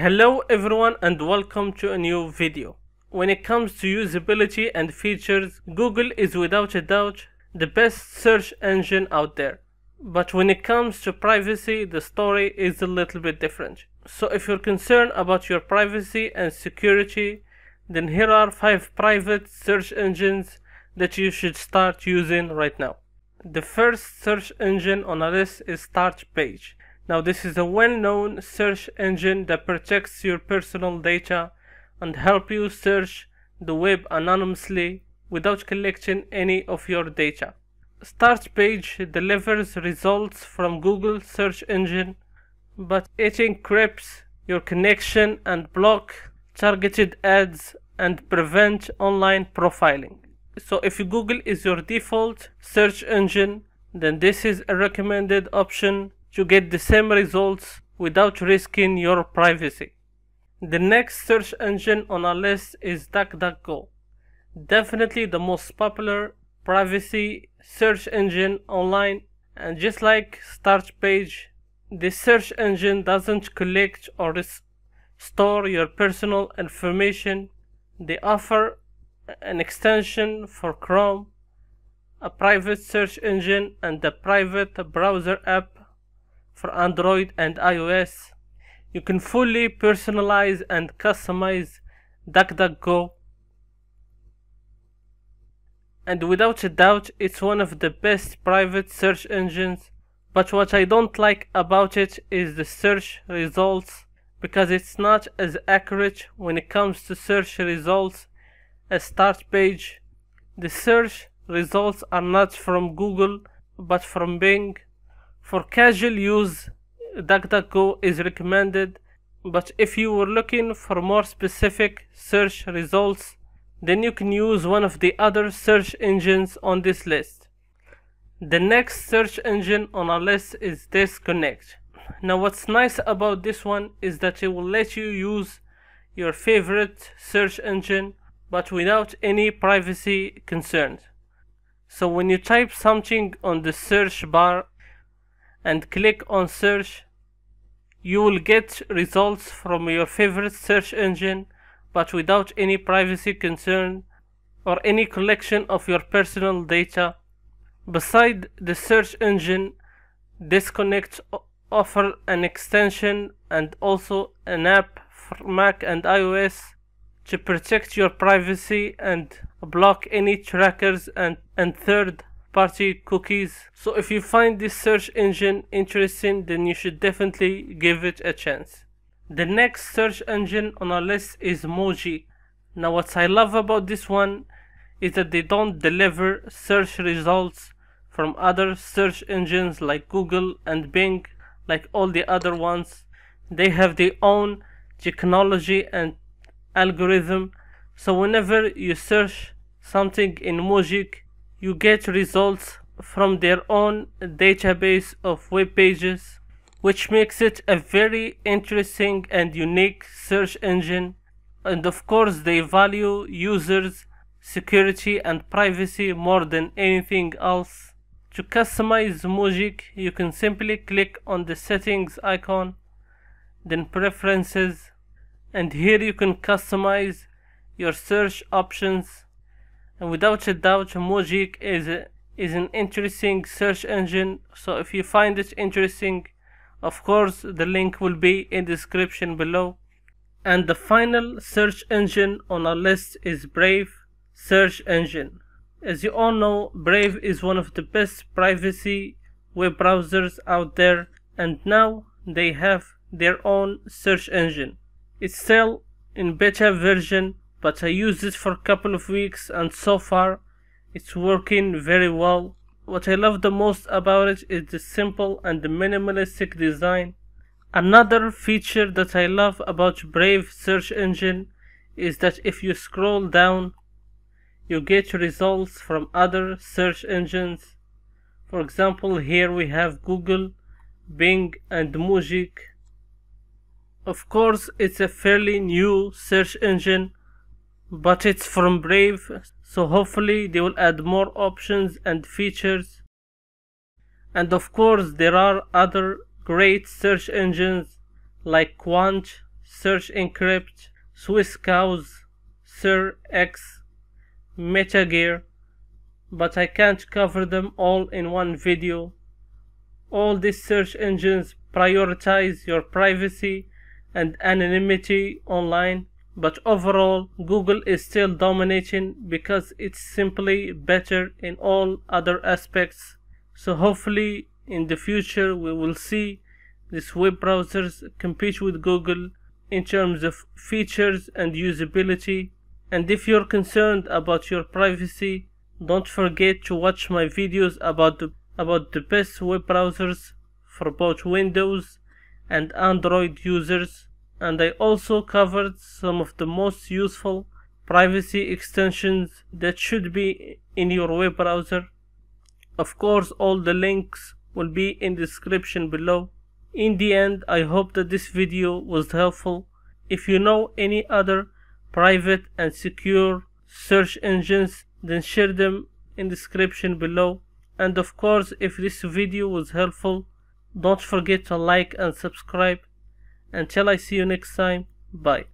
Hello everyone and welcome to a new video. When it comes to usability and features, Google is without a doubt the best search engine out there. But when it comes to privacy, the story is a little bit different. So if you're concerned about your privacy and security, then here are 5 private search engines that you should start using right now. The first search engine on our list is Startpage. Now this is a well-known search engine that protects your personal data and help you search the web anonymously without collecting any of your data. Startpage delivers results from Google search engine but it encrypts your connection and block targeted ads and prevent online profiling. So if Google is your default search engine then this is a recommended option to get the same results without risking your privacy. The next search engine on our list is DuckDuckGo. Definitely the most popular privacy search engine online and just like Startpage, the search engine doesn't collect or store your personal information. They offer an extension for Chrome, a private search engine and a private browser app for Android and iOS. You can fully personalize and customize DuckDuckGo. And without a doubt, it's one of the best private search engines. But what I don't like about it is the search results because it's not as accurate when it comes to search results as Startpage. The search results are not from Google but from Bing for casual use, DuckDuckGo is recommended, but if you were looking for more specific search results, then you can use one of the other search engines on this list. The next search engine on our list is Disconnect. Now what's nice about this one is that it will let you use your favorite search engine but without any privacy concerns. So when you type something on the search bar and click on search you will get results from your favorite search engine but without any privacy concern or any collection of your personal data. Beside the search engine, Disconnect offer an extension and also an app for Mac and iOS to protect your privacy and block any trackers and, and third party cookies. So if you find this search engine interesting, then you should definitely give it a chance. The next search engine on our list is Mojeek. Now what I love about this one is that they don't deliver search results from other search engines like Google and Bing like all the other ones. They have their own technology and algorithm. So whenever you search something in Mojeek, you get results from their own database of web pages which makes it a very interesting and unique search engine. And of course they value users security and privacy more than anything else. To customize Mojeek you can simply click on the settings icon then preferences and here you can customize your search options without a doubt Mojeek is a, is an interesting search engine. So if you find it interesting of course the link will be in description below. And the final search engine on our list is Brave search engine. As you all know Brave is one of the best privacy web browsers out there and now they have their own search engine. It's still in beta version but I used it for a couple of weeks and so far it's working very well. What I love the most about it is the simple and the minimalistic design. Another feature that I love about Brave search engine is that if you scroll down you get results from other search engines. For example here we have Google, Bing and Mojeek. Of course it's a fairly new search engine but it's from Brave so hopefully they will add more options and features and of course there are other great search engines like Qwant, Search Encrypt, Swisscows, Sir X, MetaGer, but I can't cover them all in one video. All these search engines prioritize your privacy and anonymity online, but overall, Google is still dominating because it's simply better in all other aspects. So hopefully in the future we will see these web browsers compete with Google in terms of features and usability. And if you're concerned about your privacy, don't forget to watch my videos about the, about the best web browsers for both Windows and Android users. And I also covered some of the most useful privacy extensions that should be in your web browser. Of course, all the links will be in the description below. In the end, I hope that this video was helpful. If you know any other private and secure search engines, then share them in the description below. And of course, if this video was helpful, don't forget to like and subscribe. Until I see you next time, bye.